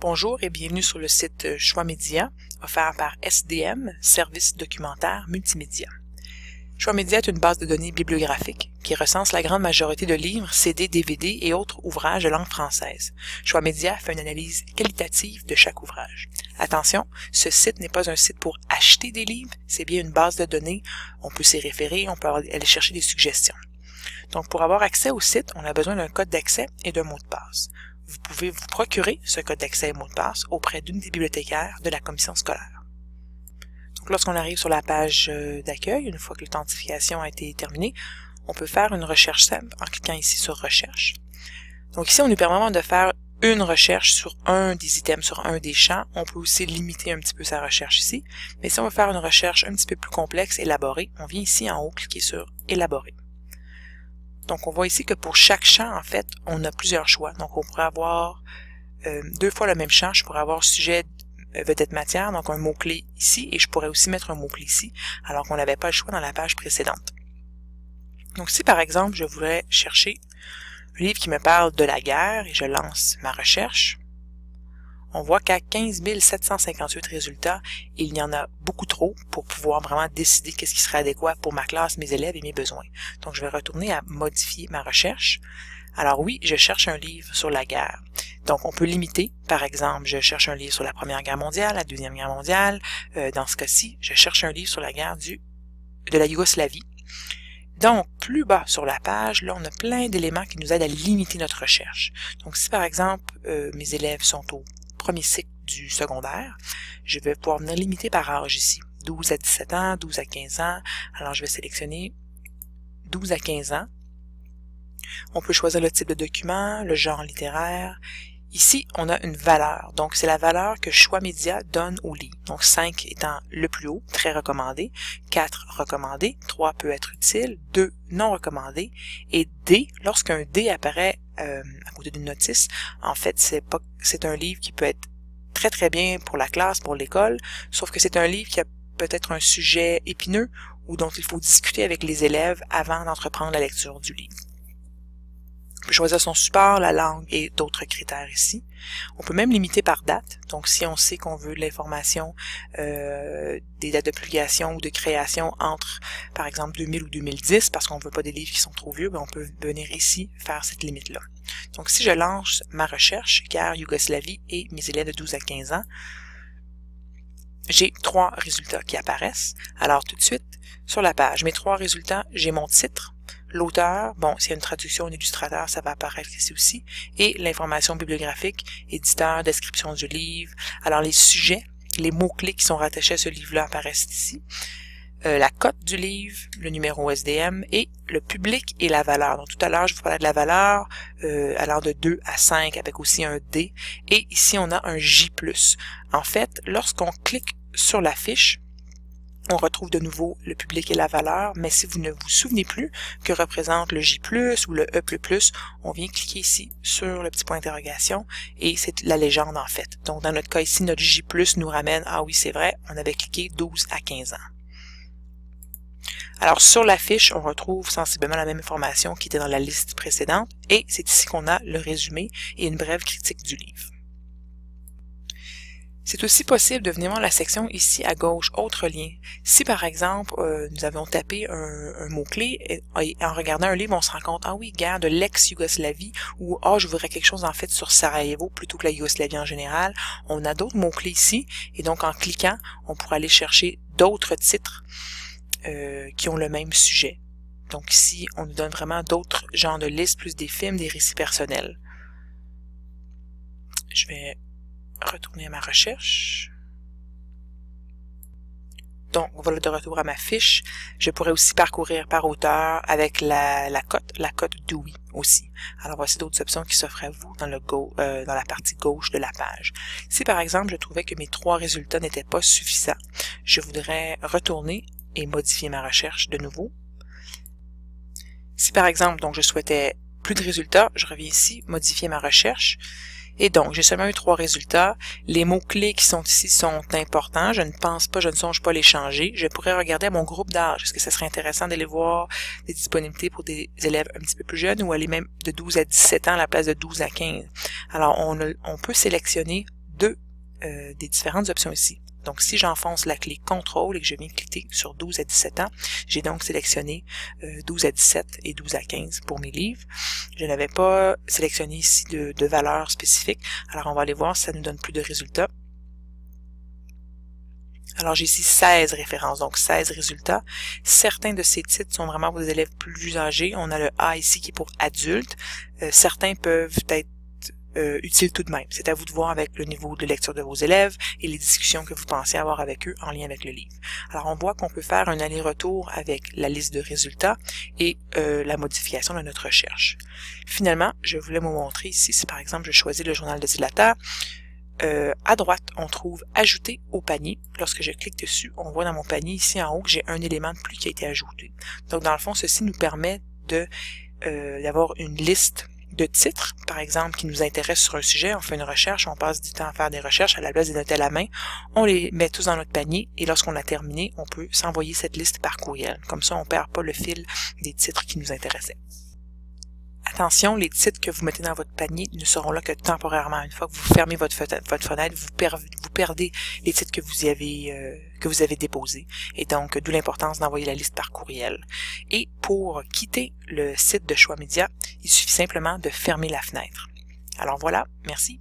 Bonjour et bienvenue sur le site Choix Média, offert par SDM, Service documentaire multimédia. Choix Média est une base de données bibliographique qui recense la grande majorité de livres, CD, DVD et autres ouvrages de langue française. Choix Média fait une analyse qualitative de chaque ouvrage. Attention, ce site n'est pas un site pour acheter des livres, c'est bien une base de données. On peut s'y référer, on peut aller chercher des suggestions. Donc, pour avoir accès au site, on a besoin d'un code d'accès et d'un mot de passe vous pouvez vous procurer ce code d'accès et mot de passe auprès d'une des bibliothécaires de la commission scolaire. Donc, lorsqu'on arrive sur la page euh, d'accueil, une fois que l'authentification a été terminée, on peut faire une recherche simple en cliquant ici sur Recherche. Donc ici, on nous permet de faire une recherche sur un des items, sur un des champs. On peut aussi limiter un petit peu sa recherche ici. Mais si on veut faire une recherche un petit peu plus complexe, élaborée, on vient ici en haut cliquer sur Élaborer. Donc, on voit ici que pour chaque champ, en fait, on a plusieurs choix. Donc, on pourrait avoir euh, deux fois le même champ. Je pourrais avoir sujet euh, vedette matière, donc un mot-clé ici, et je pourrais aussi mettre un mot-clé ici, alors qu'on n'avait pas le choix dans la page précédente. Donc, si par exemple, je voulais chercher un livre qui me parle de la guerre et je lance ma recherche, on voit qu'à 15 758 résultats, il y en a beaucoup trop pour pouvoir vraiment décider qu'est-ce qui serait adéquat pour ma classe, mes élèves et mes besoins. Donc, je vais retourner à modifier ma recherche. Alors oui, je cherche un livre sur la guerre. Donc, on peut limiter. Par exemple, je cherche un livre sur la Première Guerre mondiale, la Deuxième Guerre mondiale. Euh, dans ce cas-ci, je cherche un livre sur la guerre du, de la Yougoslavie. Donc, plus bas sur la page, là, on a plein d'éléments qui nous aident à limiter notre recherche. Donc, si par exemple, euh, mes élèves sont au premier cycle du secondaire, je vais pouvoir venir limiter par âge ici. 12 à 17 ans, 12 à 15 ans. Alors, je vais sélectionner 12 à 15 ans. On peut choisir le type de document, le genre littéraire. Ici, on a une valeur. Donc, c'est la valeur que Choix Média donne au livre. Donc, 5 étant le plus haut, très recommandé. 4 recommandé. 3 peut être utile. 2 non recommandé. Et D, lorsqu'un D apparaît euh, à côté d'une notice. En fait, c'est pas, c'est un livre qui peut être très très bien pour la classe, pour l'école, sauf que c'est un livre qui a peut-être un sujet épineux ou dont il faut discuter avec les élèves avant d'entreprendre la lecture du livre peut choisir son support, la langue et d'autres critères ici. On peut même limiter par date. Donc, si on sait qu'on veut l'information euh, des dates de publication ou de création entre, par exemple, 2000 ou 2010, parce qu'on veut pas des livres qui sont trop vieux, ben on peut venir ici faire cette limite-là. Donc, si je lance ma recherche, car Yougoslavie et mes élèves de 12 à 15 ans, j'ai trois résultats qui apparaissent. Alors, tout de suite, sur la page, mes trois résultats, j'ai mon titre, l'auteur, bon, s'il y a une traduction, un illustrateur, ça va apparaître ici aussi, et l'information bibliographique, éditeur, description du livre. Alors les sujets, les mots-clés qui sont rattachés à ce livre-là apparaissent ici. Euh, la cote du livre, le numéro SDM et le public et la valeur. Donc tout à l'heure, je vous parlais de la valeur euh, allant de 2 à 5 avec aussi un D. Et ici, on a un J+. En fait, lorsqu'on clique sur la fiche, on retrouve de nouveau le public et la valeur, mais si vous ne vous souvenez plus que représente le J+, ou le E++, on vient cliquer ici sur le petit point d'interrogation et c'est la légende en fait. Donc dans notre cas ici, notre J+, nous ramène, ah oui c'est vrai, on avait cliqué 12 à 15 ans. Alors sur la fiche, on retrouve sensiblement la même information qui était dans la liste précédente et c'est ici qu'on a le résumé et une brève critique du livre. C'est aussi possible de venir voir la section ici à gauche, autre lien. Si par exemple, euh, nous avons tapé un, mot-clé et, en regardant un livre, on se rend compte, ah oui, guerre de l'ex-Yougoslavie, ou ah, je voudrais quelque chose en fait sur Sarajevo plutôt que la Yougoslavie en général, on a d'autres mots-clés ici, et donc en cliquant, on pourra aller chercher d'autres titres euh, qui ont le même sujet. Donc ici, on nous donne vraiment d'autres genres de listes, plus des films, des récits personnels. Je vais retourner à ma recherche. Donc, voilà de retour à ma fiche. Je pourrais aussi parcourir par auteur avec la, la cote, la cote Dewey aussi. Alors, voici d'autres options qui s'offrent à vous dans, le go, euh, dans la partie gauche de la page. Si, par exemple, je trouvais que mes trois résultats n'étaient pas suffisants, je voudrais retourner et modifier ma recherche de nouveau. Si, par exemple, donc je souhaitais plus de résultats, je reviens ici, modifier ma recherche. Et donc, j'ai seulement eu trois résultats. Les mots-clés qui sont ici sont importants. Je ne pense pas, je ne songe pas les changer. Je pourrais regarder mon groupe d'âge. Est-ce que ça serait intéressant d'aller voir des disponibilités pour des élèves un petit peu plus jeunes ou aller même de 12 à 17 ans à la place de 12 à 15? Alors, on, peut sélectionner euh, des différentes options ici. Donc, si j'enfonce la clé CTRL et que je viens cliquer sur 12 à 17 ans, j'ai donc sélectionné 12 à 17 et 12 à 15 pour mes livres. Je n'avais pas sélectionné ici de, de valeur spécifique. Alors, on va aller voir si ça nous donne plus de résultats. Alors j'ai ici 16 références, donc 16 résultats. Certains de ces titres sont vraiment pour des élèves plus âgés. On a le A ici qui est pour adultes. Euh, certains peuvent être euh, utiles tout de même. C'est à vous de voir avec le niveau de lecture de vos élèves et les discussions que vous pensez avoir avec eux en lien avec le livre. Alors on voit qu'on peut faire un aller-retour avec la liste de résultats et euh, la modification de notre recherche. Finalement, je voulais vous montrer ici, si par exemple je choisis le journal de Dilateur, euh, à droite, on trouve Ajouter au panier. Lorsque je clique dessus, on voit dans mon panier ici en haut que j'ai un élément de plus qui a été ajouté. Donc dans le fond, ceci nous permet de euh, d'avoir une liste de titres, par exemple, qui nous intéressent sur un sujet, on fait une recherche, on passe du temps à faire des recherches à la place des noter à la main, on les met tous dans notre panier et lorsqu'on a terminé, on peut s'envoyer cette liste par courriel. Comme ça, on perd pas le fil des titres qui nous intéressaient. Attention, les titres que vous mettez dans votre panier ne seront là que temporairement. Une fois que vous fermez votre, fenêtre, vous, perdez les titres que vous avez euh, que vous avez déposés. Et donc, d'où l'importance d'envoyer la liste par courriel. Et pour quitter le site de Choix Média, il suffit simplement de fermer la fenêtre. Alors voilà, merci.